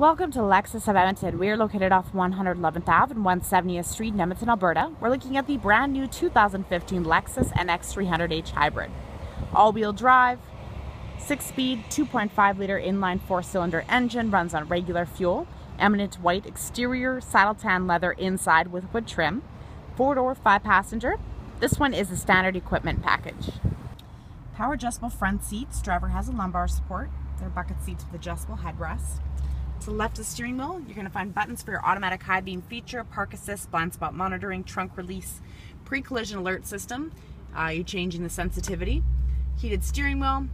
Welcome to Lexus of Edmonton. We are located off 111th Ave and 170th Street in Edmonton, Alberta. We're looking at the brand new 2015 Lexus NX300H Hybrid. All-wheel drive, 6-speed, 2.5 liter inline 4-cylinder engine, runs on regular fuel, eminent white exterior, saddle tan leather inside with wood trim, 4-door, 5-passenger. This one is the standard equipment package. Power adjustable front seats. Driver has a lumbar support. They're bucket seats with adjustable headrest. To the left of the steering wheel, you're going to find buttons for your automatic high beam feature, park assist, blind spot monitoring, trunk release, pre-collision alert system. Uh, you're changing the sensitivity. Heated steering wheel,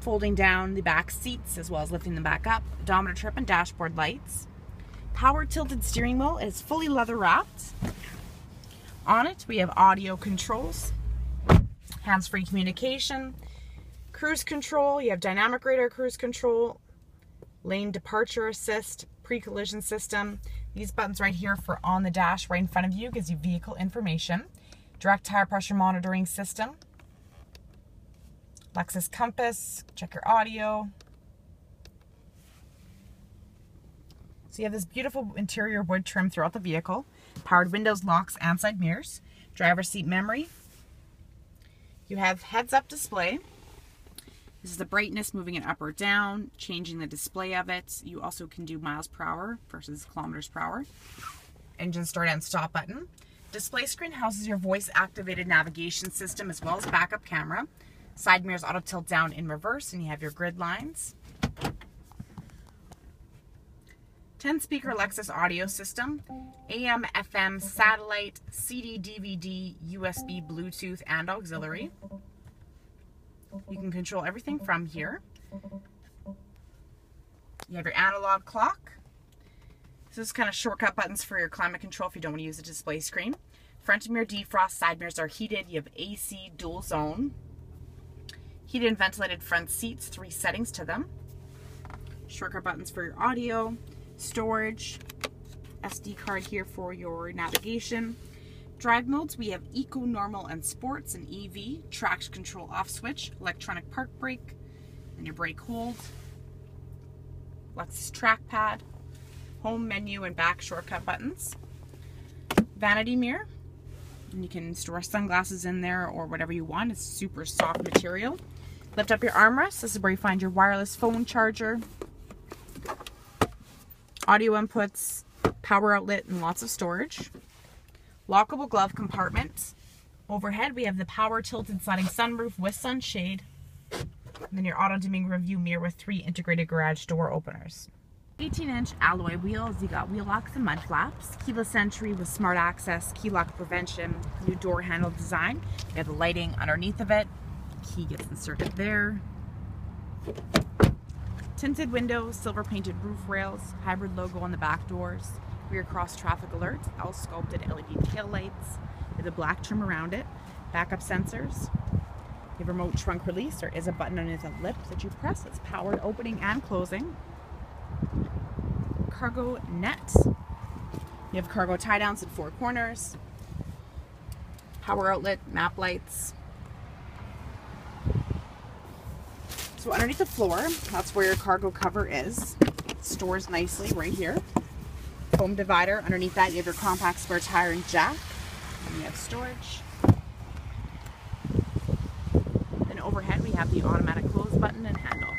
folding down the back seats as well as lifting them back up, odometer trip and dashboard lights. Power tilted steering wheel is fully leather wrapped. On it, we have audio controls, hands-free communication, cruise control, you have dynamic radar cruise control, lane departure assist, pre-collision system. These buttons right here for on the dash right in front of you gives you vehicle information. Direct tire pressure monitoring system. Lexus compass, check your audio. So you have this beautiful interior wood trim throughout the vehicle. Powered windows, locks, and side mirrors. Driver seat memory. You have heads-up display. This is the brightness, moving it up or down, changing the display of it. You also can do miles per hour versus kilometers per hour. Engine start and stop button. Display screen houses your voice activated navigation system as well as backup camera. Side mirrors auto tilt down in reverse and you have your grid lines. 10 speaker Lexus audio system, AM, FM, satellite, CD, DVD, USB, Bluetooth, and auxiliary. You can control everything from here. You have your analog clock. This is kind of shortcut buttons for your climate control if you don't want to use a display screen. Front mirror defrost, side mirrors are heated. You have AC dual zone. Heated and ventilated front seats, three settings to them. Shortcut buttons for your audio, storage, SD card here for your navigation. Drive modes, we have Eco, Normal, and Sports and EV, traction control off switch, electronic park brake, and your brake hold, Lexus trackpad, home menu and back shortcut buttons, vanity mirror, and you can store sunglasses in there or whatever you want. It's super soft material. Lift up your armrest. This is where you find your wireless phone charger, audio inputs, power outlet, and lots of storage lockable glove compartment. Overhead, we have the power tilted sliding sunroof with sunshade. And then your auto dimming review mirror with three integrated garage door openers. 18 inch alloy wheels, you got wheel locks and mud flaps, keyless entry with smart access, key lock prevention, new door handle design. You have the lighting underneath of it, key gets inserted there. Tinted windows, silver painted roof rails, hybrid logo on the back doors, rear cross traffic alert, all sculpted LED tail lights with a black trim around it, backup sensors, the remote trunk release. There is a button underneath the lip that you press. It's powered opening and closing. Cargo net. You have cargo tie downs at four corners. Power outlet, map lights. So underneath the floor, that's where your cargo cover is. It stores nicely right here foam divider. Underneath that, you have your compact spare tire and jack. And you have storage. Then overhead, we have the automatic close button and handle.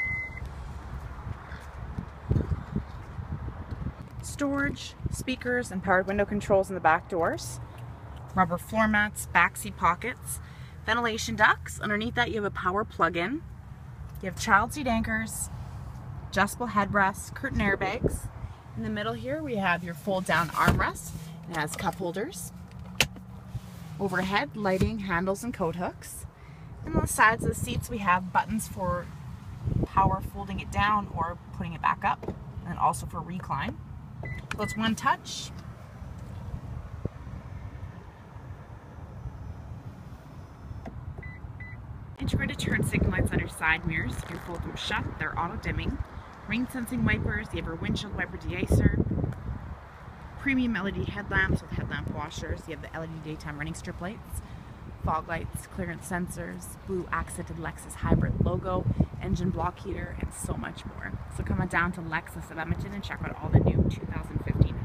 Storage, speakers, and powered window controls in the back doors. Rubber floor mats, backseat pockets, ventilation ducts. Underneath that, you have a power plug-in. You have child seat anchors, adjustable headrests, curtain airbags, in the middle here, we have your fold down armrest. It has cup holders. Overhead, lighting, handles, and coat hooks. And on the sides of the seats, we have buttons for power folding it down or putting it back up, and also for recline. So it's one touch. Integrated turn signal lights on your side mirrors. You can fold them shut. They're auto dimming rain sensing wipers, you have your windshield wiper deicer, premium LED headlamps with headlamp washers, you have the LED daytime running strip lights, fog lights, clearance sensors, blue accented Lexus hybrid logo, engine block heater, and so much more. So come on down to Lexus of Edmonton and check out all the new 2015